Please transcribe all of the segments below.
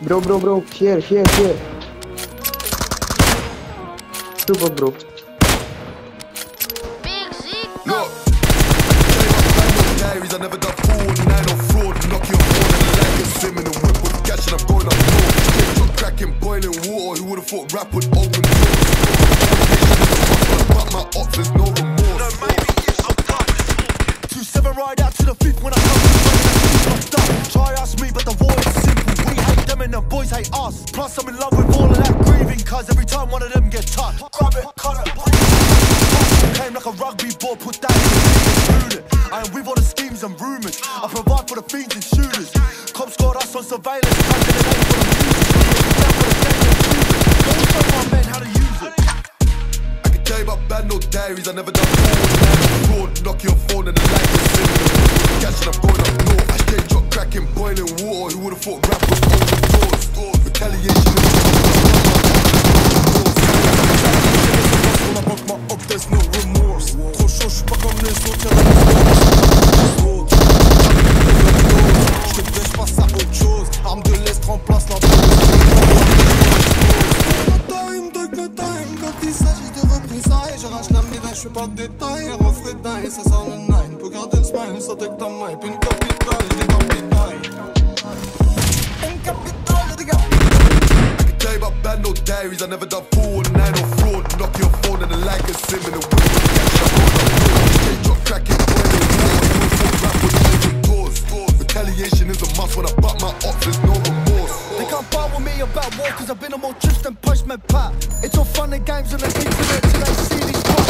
Bro, bro, bro, here, here, here. Super, bro. Big Zeke. Look, diaries, I never done fraud, nine or fraud. Knock your phone and like a sim in a whip with cash and I'm going up north. Cracking, boiling water. Who would've thought rap would open boys hate us. Plus, I'm in love with all of that grieving, cause every time one of them get touched, grab it, cut it. Came like a rugby ball, put that in the. I am with all the schemes and rumours. I provide for the fiends and shooters. Cops got us on surveillance, cutting it ain't for the music. It. I can tell you about Bando Diaries, I never done fraud. Knock your phone and the like de représailles, j'arrache la médaille, j'fais pas de détails. Reflet d'ail, ça sent le nine. Pour garder le smile, ça take ta main. Puis une capitale, des capitales. Une capitale, des capitales. Tell you about Bando Diaries, I never done fraud, nine or fraud. Knock your phone and the like a sim in a whip me about war cause I've been on more trips than postman pat. It's all fun and games on the internet till they see these quite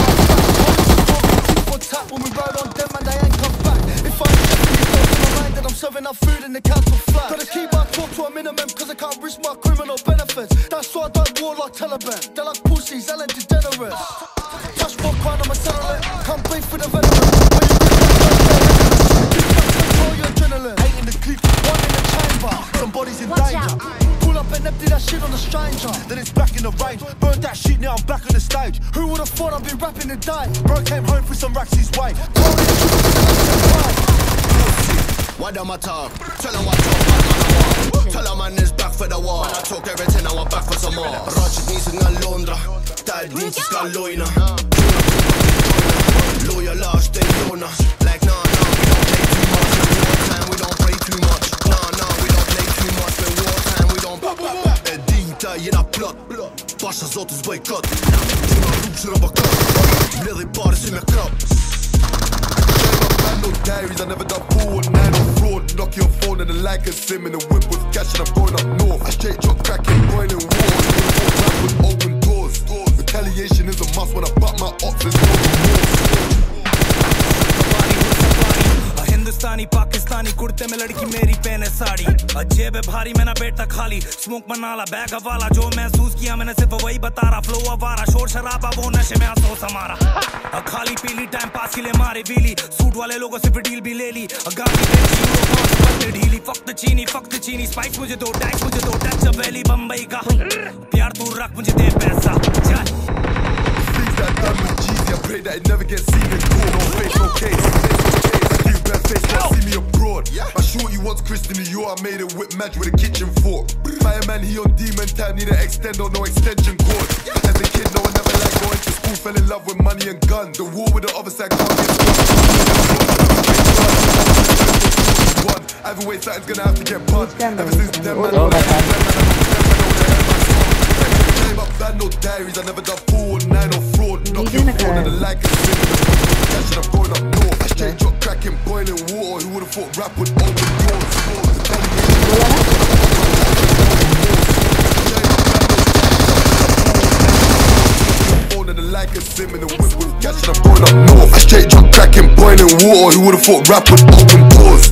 for tap when we ride on them and they ain't come back. If I ain't in my mind, then I'm serving up food in the council flat. Gotta keep my talk to a minimum cause I can't risk my criminal benefits. That's why I don't war like Taliban. They're like pussies, Ellen DeGeneres. Touch more crime, I'ma settle it. Come beef with the veteran. On the stranger. Then it's back in the range. Burn that shit, now I'm back on the stage. Who would've thought I'd be rapping die? Bro came home with some racks his way. Him Why them I talk? Tell them what talk, I walk Tell them man is back for the war When I talk everything I want back for some more Roger Nielsen a Londra Tal din si ska Edita jena plot Pasha zotës bëj kot që i pare si me krop no diaries, I never done fraud, nine or fraud. Knock your phone and the like a sim whip with cash and I'm going up north. I straight drop cracking, boiling water. हिंदुस्तानी पाकिस्तानी कुर्ते में लड़की मेरी पहने साड़ी। जेब है भारी मैंने बेटा खाली। स्मोक मनाला बैग हवाला जो महसूस किया मैंने सिर्फ़ वही बता रहा। फ्लो अवारा शोर शराबा वो नशे में अफसोस हमारा अ, खाली पीली टाइम पास के लिए मारे बीली। सूट वाले लोगों से डील भी ले ली। ढीली। फक्त चीनी फक्त चीनी स्पाइस मुझे दो टैक्स मुझे दो टच वैली बम्बई का। प्यार तू रख मुझे दे पैसा। I never gets seen in court. No face, no case. I do bad face, can't see me abroad. My shorty wants Chris in New York, I made it whip match with a kitchen fork. Fireman, he on demon time, need an extend or no extension cord. As a kid, no one never liked going to school, fell in love with money and guns. The war with the other side can't get one. Either way, something's gonna have to get bunned. Ever since then, man, Oh, my Tell bad no diaries, I never done fraud, nine or fraud. Knock your phone and the like a sim in a whip with cash I'm going up thought rap would open doors? I straight drop cracking, boiling water. Who would've thought rap would open doors?